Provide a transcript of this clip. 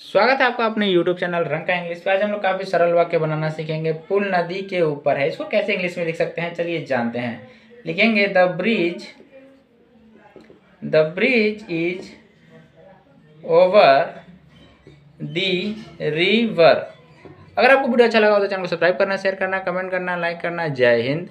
स्वागत है आपका अपने YouTube चैनल रंग का इंग्लिश पे। आज हम लोग काफ़ी सरल वाक्य बनाना सीखेंगे। पुल नदी के ऊपर है। इसको कैसे इंग्लिश में लिख सकते हैं? चलिए जानते हैं। लिखेंगे the bridge the bridge is over the river अगर आपको वीडियो अच्छा लगा हो तो चैनल को सब्सक्राइब करना शेयर करना कमेंट करना लाइक करना। जय हिंद।